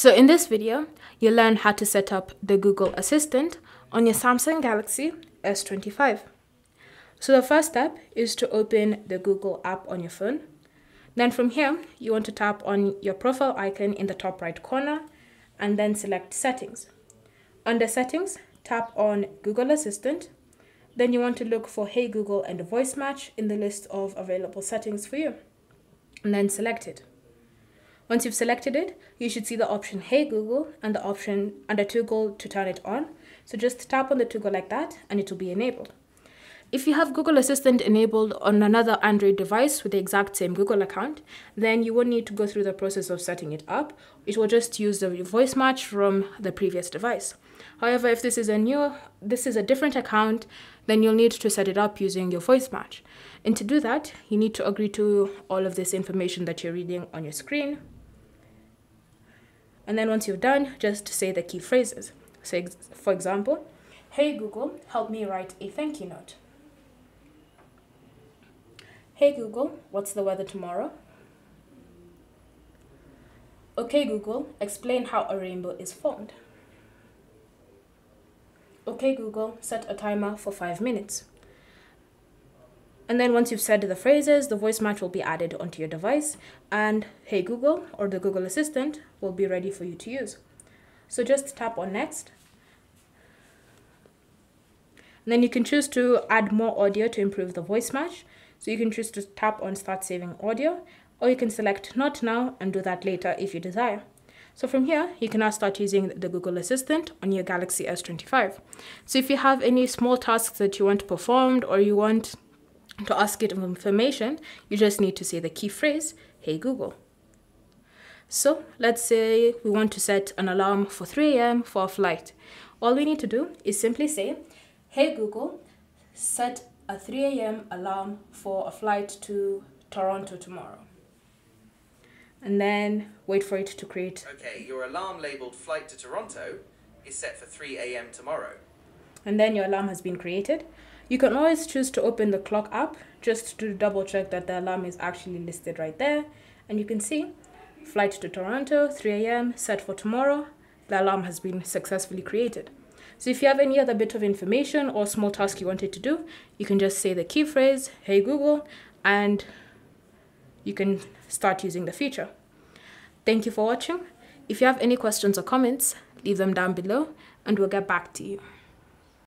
So in this video, you'll learn how to set up the Google Assistant on your Samsung Galaxy S25. So the first step is to open the Google app on your phone. Then from here, you want to tap on your profile icon in the top right corner and then select settings. Under settings, tap on Google Assistant. Then you want to look for Hey Google and voice match in the list of available settings for you. And then select it. Once you've selected it, you should see the option Hey Google and the option under toggle to turn it on. So just tap on the toggle like that and it will be enabled. If you have Google Assistant enabled on another Android device with the exact same Google account, then you won't need to go through the process of setting it up. It will just use the voice match from the previous device. However, if this is a new, this is a different account, then you'll need to set it up using your voice match. And to do that, you need to agree to all of this information that you're reading on your screen. And then once you've done, just say the key phrases. So for example, hey Google, help me write a thank you note. Hey Google, what's the weather tomorrow? Okay Google, explain how a rainbow is formed. Okay Google, set a timer for 5 minutes. And then once you've said the phrases, the voice match will be added onto your device and Hey Google or the Google Assistant will be ready for you to use. So just tap on next. And then you can choose to add more audio to improve the voice match. So you can choose to tap on start saving audio or you can select not now and do that later if you desire. So from here, you can now start using the Google Assistant on your Galaxy S25. So if you have any small tasks that you want performed or you want to ask it information, you just need to say the key phrase, Hey Google. So let's say we want to set an alarm for 3 a.m. for a flight. All we need to do is simply say, Hey Google, set a 3 a.m. alarm for a flight to Toronto tomorrow. And then wait for it to create. Okay, your alarm labeled flight to Toronto is set for 3 a.m. tomorrow. And then your alarm has been created. You can always choose to open the clock app just to double check that the alarm is actually listed right there. And you can see flight to Toronto, 3 a.m., set for tomorrow. The alarm has been successfully created. So if you have any other bit of information or small task you wanted to do, you can just say the key phrase, hey Google, and you can start using the feature. Thank you for watching. If you have any questions or comments, leave them down below and we'll get back to you.